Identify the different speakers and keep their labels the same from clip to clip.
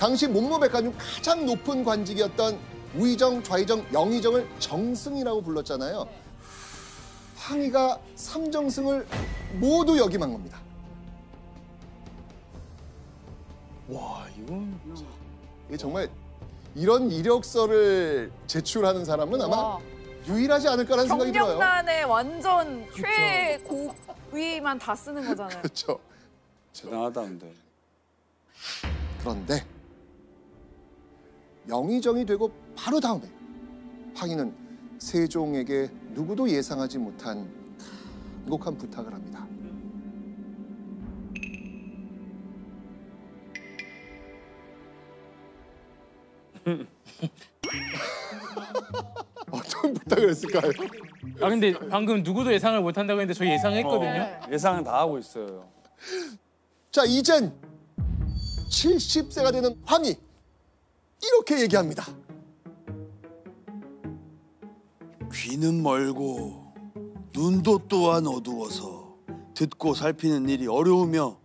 Speaker 1: 당시 문무백관 중 가장 높은 관직이었던 우의정, 좌의정, 영의정을 정승이라고 불렀잖아요. 황희가 삼정승을 모두 역임한 겁니다.
Speaker 2: 와 이건
Speaker 1: 이게 정말 이런 이력서를 제출하는 사람은 아마
Speaker 3: 와.
Speaker 1: 유일하지 않을까라는 생각이 들어요.
Speaker 3: 경력란에 완전 최고위만 다 쓰는 거잖아요.
Speaker 1: 그렇죠.
Speaker 2: 대단하다 근데.
Speaker 1: 그런데 영의정이 되고 바로 다음에 황희는 세종에게 누구도 예상하지 못한 간곡한 부탁을 합니다. 어떤 부탁을 했을까요?
Speaker 4: 아 근데 방금 누구도 예상을 못 한다고 했는데 저희 예상했거든요.
Speaker 3: 네.
Speaker 2: 예상은 다 하고 있어요.
Speaker 1: 자, 이젠 70세가 되는 황희 이렇게 얘기합니다.
Speaker 5: 귀는 멀고 눈도 또한 어두워서 듣고 살피는 일이 어려우며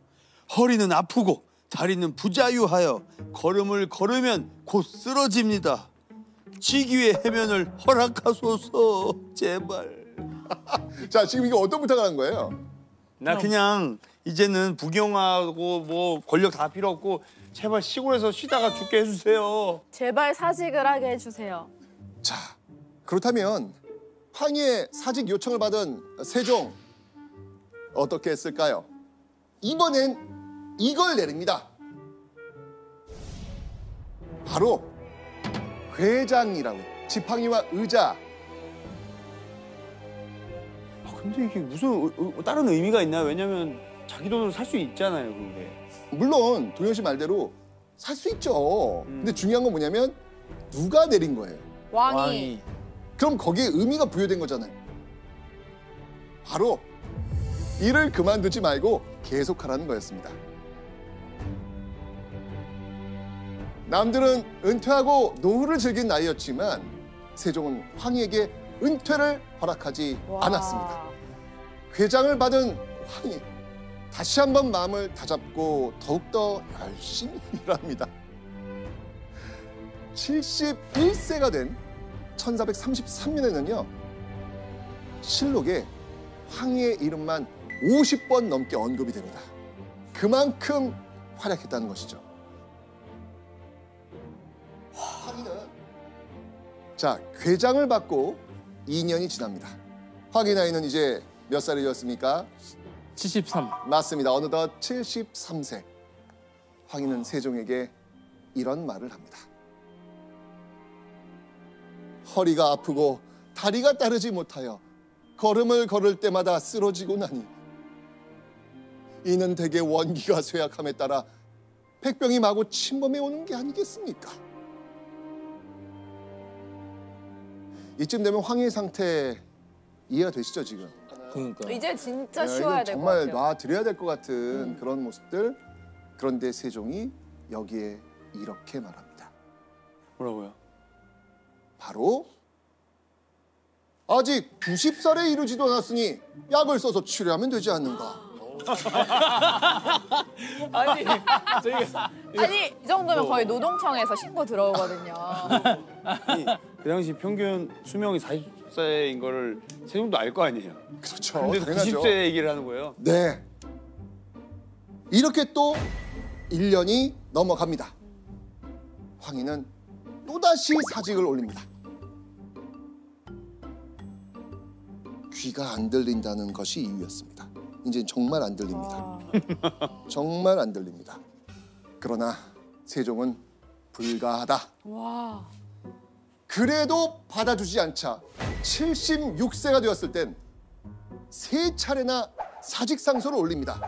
Speaker 5: 허리는 아프고 다리는 부자유하여 걸음을 걸으면 곧 쓰러집니다. 지기의 해면을 허락하소서 제발.
Speaker 1: 자, 지금 이거 어떤 부탁을 한 거예요?
Speaker 5: 나 그냥 이제는 부경하고 뭐 권력 다 필요 없고 제발 시골에서 쉬다가 죽게 해주세요.
Speaker 3: 제발 사직을 하게 해주세요.
Speaker 1: 자, 그렇다면 황희의 사직 요청을 받은 세종 어떻게 했을까요? 이번엔 이걸 내립니다. 바로 괴장이라고 지팡이와 의자
Speaker 5: 아, 근데 이게 무슨 다른 의미가 있나요? 왜냐면 자기 돈으로 살 수 있잖아요, 그게.
Speaker 1: 물론 도현 씨 말대로 살 수 있죠. 근데 중요한 건 뭐냐면 누가 내린 거예요.
Speaker 3: 왕이.
Speaker 1: 그럼 거기에 의미가 부여된 거잖아요. 바로 일을 그만두지 말고 계속하라는 거였습니다. 남들은 은퇴하고 노후를 즐긴 나이였지만 세종은 황희에게 은퇴를 허락하지
Speaker 3: 와.
Speaker 1: 않았습니다. 회장을 받은 황희 다시 한번 마음을 다잡고 더욱더 열심히 일합니다. 71세가 된 1433년에는요 실록에 황희의 이름만 50번 넘게 언급이 됩니다. 그만큼 활약했다는 것이죠. 황희는 자 괴장을 받고 2년이 지납니다. 황희 나이는 이제 몇 살이 되었습니까?
Speaker 4: 73.
Speaker 1: 맞습니다. 어느덧 73세. 황희는 세종에게 이런 말을 합니다. 허리가 아프고 다리가 따르지 못하여 걸음을 걸을 때마다 쓰러지고 나니 이는 대개 원기가 쇠약함에 따라 백병이 마구 침범해 오는 게 아니겠습니까? 이쯤 되면 황희의 상태 이해가 되시죠 지금?
Speaker 4: 그러니까.
Speaker 3: 이제 진짜
Speaker 1: 야,
Speaker 3: 쉬워야
Speaker 1: 이건
Speaker 3: 될 것
Speaker 1: 정말
Speaker 3: 같아요.
Speaker 1: 놔드려야 될 것 같은 그런 모습들. 그런데 세종이 여기에 이렇게 말합니다.
Speaker 5: 뭐라고요?
Speaker 1: 바로 아직 90살에 이르지도 않았으니 약을 써서 치료하면 되지 않는가?
Speaker 4: 아니 저희가
Speaker 3: 아니 이 정도면 거의 노동청에서 신고 들어오거든요.
Speaker 5: 아니, 그 당시 평균 수명이 40세인 거를 세종도 알 거 아니에요.
Speaker 1: 그렇죠.
Speaker 5: 근데
Speaker 1: 당연하죠.
Speaker 5: 90세 얘기를 하는 거예요.
Speaker 1: 네. 이렇게 또 1년이 넘어갑니다. 황희는 또다시 사직을 올립니다. 귀가 안 들린다는 것이 이유였습니다. 이제 정말 안 들립니다. 정말 안 들립니다. 그러나 세종은 불가하다.
Speaker 3: 와.
Speaker 1: 그래도 받아주지 않자 76세가 되었을 땐 세 차례나 사직상소를 올립니다.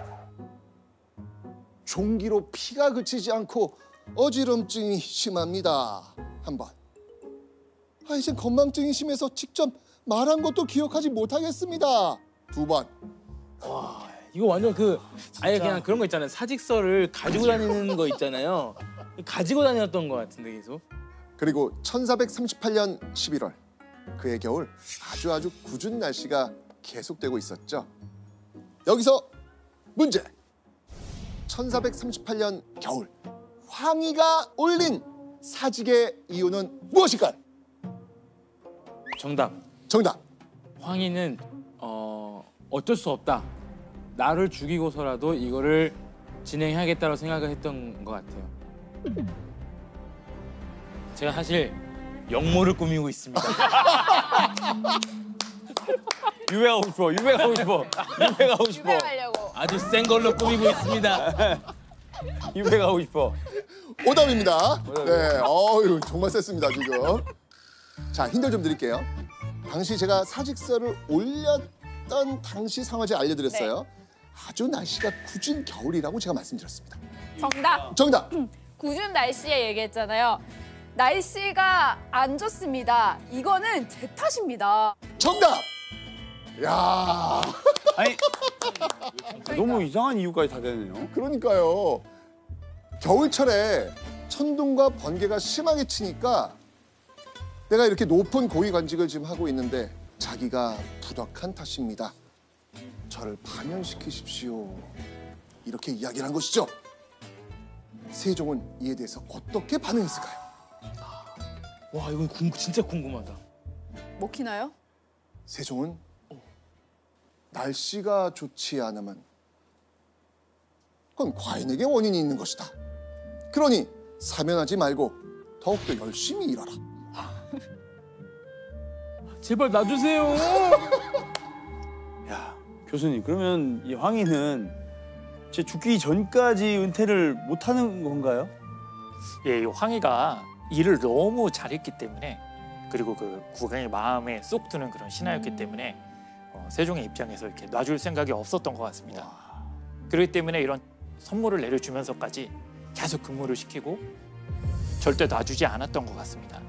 Speaker 1: 종기로 피가 그치지 않고 어지럼증이 심합니다. 한 번. 아, 이제 건망증이 심해서 직접 말한 것도 기억하지 못하겠습니다. 두 번.
Speaker 4: 이거 완전 그 아예 그냥 그런 거 있잖아요. 사직서를 가지고 다니는 거 있잖아요. 가지고 다녔던 것 같은데 계속.
Speaker 1: 그리고 1438년 11월 그해 겨울 아주 아주 궂은 날씨가 계속되고 있었죠. 여기서 문제. 1438년 겨울 황희가 올린 사직의 이유는 무엇일까요?
Speaker 4: 정답.
Speaker 1: 정답.
Speaker 4: 황희는 어, 어쩔 수 없다. 나를 죽이고서라도 이거를 진행해야겠다고 생각을 했던 것 같아요. 제가 사실 역모를 꾸미고 있습니다.
Speaker 5: 유배하고 싶어. 유배하고 싶어. 유배하고 싶어.
Speaker 3: 유배하려고.
Speaker 4: 아주 센 걸로 꾸미고 있습니다.
Speaker 5: 유배하고 싶어.
Speaker 1: 오답입니다. 네, 어유 정말 셌습니다 지금. 자 힌트 좀 드릴게요. 당시 제가 사직서를 올렸 던 당시 상황을 제가 알려드렸어요. 아주 날씨가 굳은 겨울이라고 제가 말씀드렸습니다.
Speaker 3: 정답.
Speaker 1: 정답.
Speaker 3: 굽은 날씨에 얘기했잖아요. 날씨가 안 좋습니다. 이거는 제 탓입니다.
Speaker 1: 정답. 야,
Speaker 5: 아니 너무 이상한 이유까지 다 되네요.
Speaker 1: 그러니까요. 겨울철에 천둥과 번개가 심하게 치니까 내가 이렇게 높은 고위 관직을 지금 하고 있는데 자기가 부덕한 탓입니다. 저를 파면시키십시오. 이렇게 이야기를 한 것이죠. 세종은 이에 대해서 어떻게 반응했을까요?
Speaker 4: 와 이건 궁- 진짜 궁금하다.
Speaker 3: 먹히나요?
Speaker 1: 세종은 날씨가 좋지 않으면 그건 과인에게 원인이 있는 것이다. 그러니 사면하지 말고 더욱더 열심히 일하라.
Speaker 4: 제발 놔주세요.
Speaker 5: 야 교수님 그러면 이 황희는 제 죽기 전까지 은퇴를 못 하는 건가요?
Speaker 6: 예, 이 황희가 일을 너무 잘했기 때문에 그리고 그 국왕의 마음에 쏙 드는 그런 신하였기 때문에 어, 세종의 입장에서 이렇게 놔줄 생각이 없었던 것 같습니다. 그렇기 때문에 이런 선물을 내려주면서까지 계속 근무를 시키고 절대 놔주지 않았던 것 같습니다.